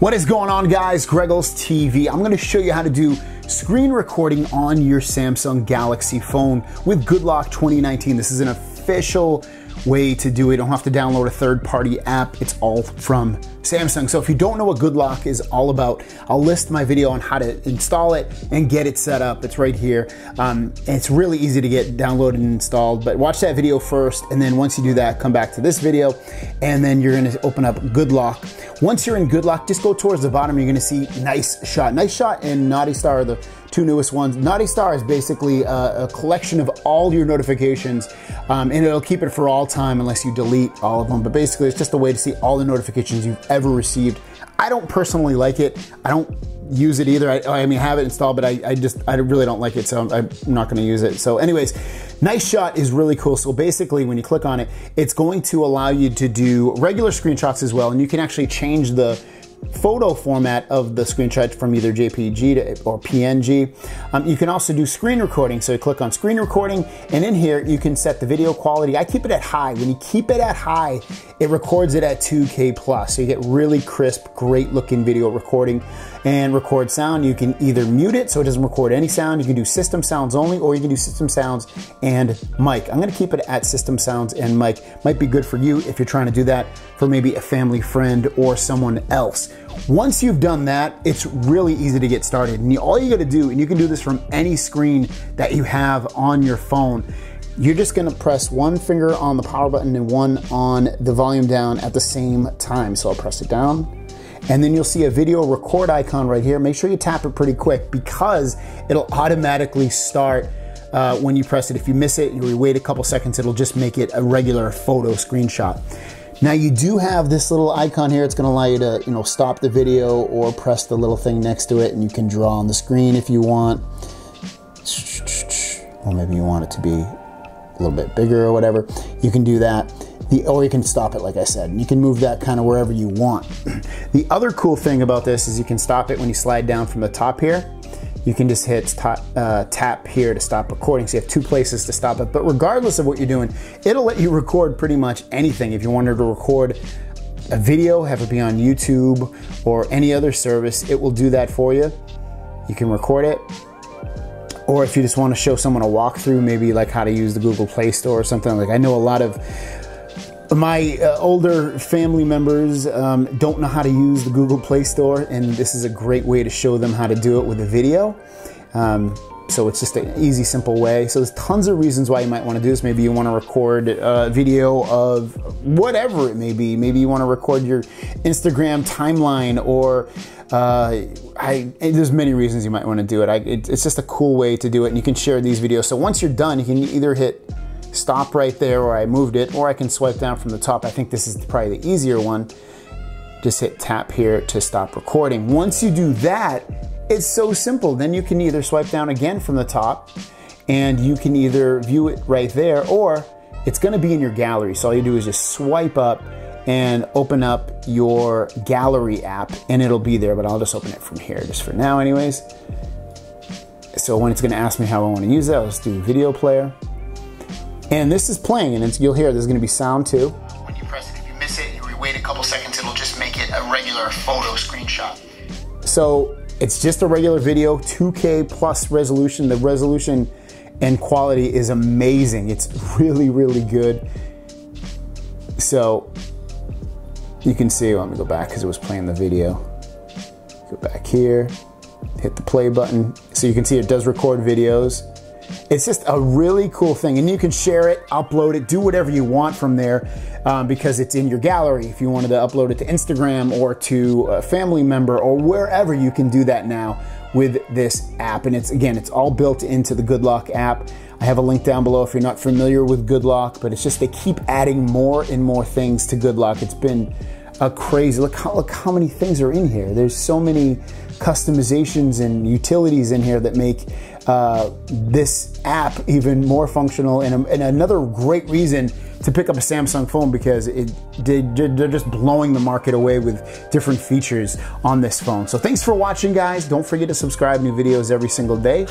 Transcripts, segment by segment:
What is going on guys? Greggles TV. I'm gonna show you how to do screen recording on your Samsung Galaxy phone with GoodLock 2019. This is an official way to do it. You don't have to download a third party app. It's all from Samsung. So if you don't know what GoodLock is all about, I'll list my video on how to install it and get it set up. It's right here. Um, it's really easy to get downloaded and installed, but watch that video first. And then once you do that, come back to this video and then you're gonna open up GoodLock. Once you're in GoodLock, just go towards the bottom. You're gonna see Nice Shot. Nice Shot and NotiStar are the two newest ones. NotiStar is basically a, a collection of all your notifications um, and it'll keep it for all time unless you delete all of them. But basically, it's just a way to see all the notifications you've ever received. I don't personally like it. I don't use it either. I, I mean, have it installed, but I, I, just, I really don't like it, so I'm, I'm not gonna use it. So anyways, Nice Shot is really cool. So basically, when you click on it, it's going to allow you to do regular screenshots as well, and you can actually change the photo format of the screenshot from either JPG to, or PNG. Um, you can also do screen recording. So you click on screen recording and in here you can set the video quality. I keep it at high. When you keep it at high, it records it at 2K plus. So you get really crisp, great looking video recording and record sound. You can either mute it so it doesn't record any sound. You can do system sounds only or you can do system sounds and mic. I'm gonna keep it at system sounds and mic. Might be good for you if you're trying to do that for maybe a family friend or someone else. Once you've done that, it's really easy to get started. And all you gotta do, and you can do this from any screen that you have on your phone, you're just gonna press one finger on the power button and one on the volume down at the same time. So I'll press it down, and then you'll see a video record icon right here. Make sure you tap it pretty quick because it'll automatically start uh, when you press it. If you miss it, you wait a couple seconds, it'll just make it a regular photo screenshot. Now you do have this little icon here. It's gonna allow you to you know, stop the video or press the little thing next to it and you can draw on the screen if you want. Or maybe you want it to be a little bit bigger or whatever. You can do that. The, or you can stop it, like I said. and You can move that kind of wherever you want. the other cool thing about this is you can stop it when you slide down from the top here you can just hit uh, tap here to stop recording. So you have two places to stop it. But regardless of what you're doing, it'll let you record pretty much anything. If you wanted to record a video, have it be on YouTube or any other service, it will do that for you. You can record it. Or if you just want to show someone a walkthrough, maybe like how to use the Google Play Store or something like I know a lot of my uh, older family members um, don't know how to use the Google Play Store, and this is a great way to show them how to do it with a video. Um, so it's just an easy, simple way. So there's tons of reasons why you might want to do this. Maybe you want to record a video of whatever it may be. Maybe you want to record your Instagram timeline, or uh, I, there's many reasons you might want to do it. I, it. It's just a cool way to do it, and you can share these videos. So once you're done, you can either hit stop right there where I moved it, or I can swipe down from the top. I think this is probably the easier one. Just hit tap here to stop recording. Once you do that, it's so simple. Then you can either swipe down again from the top and you can either view it right there or it's gonna be in your gallery. So all you do is just swipe up and open up your gallery app and it'll be there, but I'll just open it from here just for now anyways. So when it's gonna ask me how I wanna use it, I'll just do video player. And this is playing, and you'll hear there's going to be sound too. When you press it, if you miss it, you wait a couple seconds, it'll just make it a regular photo screenshot. So it's just a regular video, 2K plus resolution. The resolution and quality is amazing. It's really, really good. So you can see, let me go back because it was playing the video. Go back here, hit the play button. So you can see it does record videos. It's just a really cool thing, and you can share it, upload it, do whatever you want from there um, because it's in your gallery. If you wanted to upload it to Instagram or to a family member or wherever, you can do that now with this app. And it's again, it's all built into the GoodLock app. I have a link down below if you're not familiar with GoodLock, but it's just they keep adding more and more things to GoodLock. It's been a crazy look how, look how many things are in here. There's so many customizations and utilities in here that make uh, this app even more functional and, and, another great reason to pick up a Samsung phone because it, they, they're just blowing the market away with different features on this phone. So thanks for watching guys. Don't forget to subscribe new videos every single day.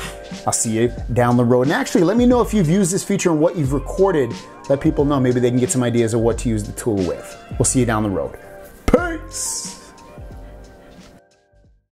I'll see you down the road. And actually let me know if you've used this feature and what you've recorded. Let people know. Maybe they can get some ideas of what to use the tool with. We'll see you down the road. Peace!